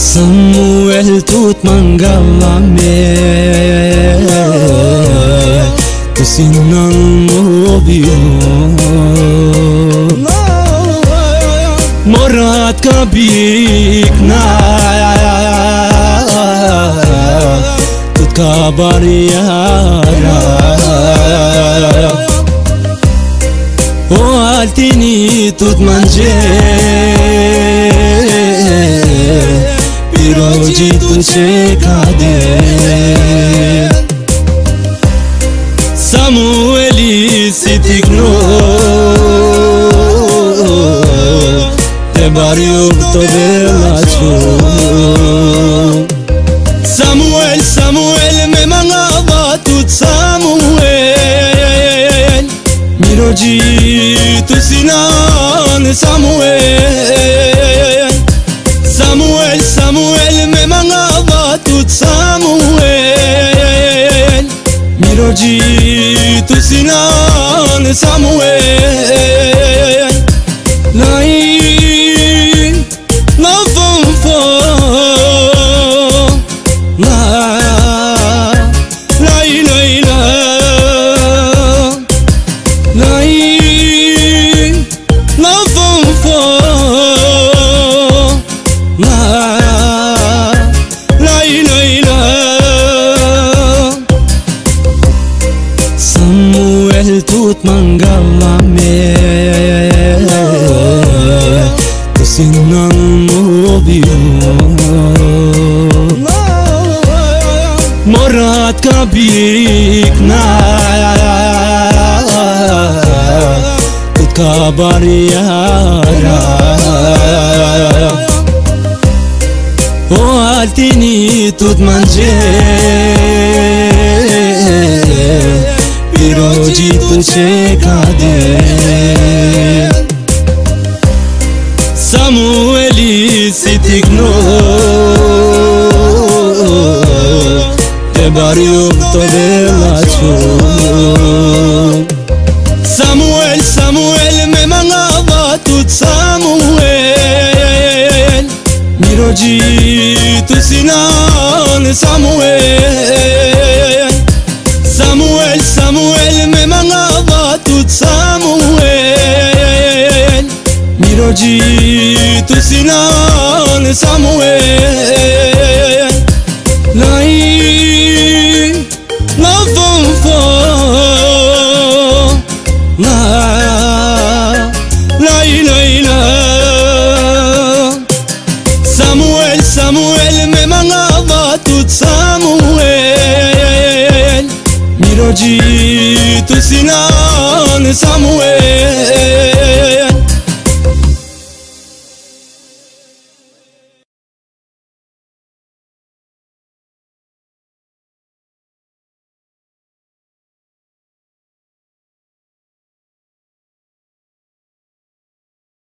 Semuel tut mangga lamne Kesenang mo bi yo jo. Morat ka bik na ay ay tut kabar ya na Oh tut mange Mirë o gjitë të qekha dhe Samuel si sitik në Te bari u të bela që Samuel, Samuel, me ma nga batu të Samuel Mirë o gjitë të sinan Samuel Samuel Mi rodzitu synon Samuel Lai La fonfo La Lai lai la Lai La fonfo La el tut mangallame Kesinan mobiyo Morat kabik na Kut kabar yara O altini tut manje ce cade Samueli sitigno De barrio de la Samuel, Samuel, me mangava tut Samuel Mirogi tu sinan Samuel Samuel mirojitu sinan Samuel Lai la fonfo La lai lai la Samuel Samuel me mangava tut Samuel gjitë e në në samuel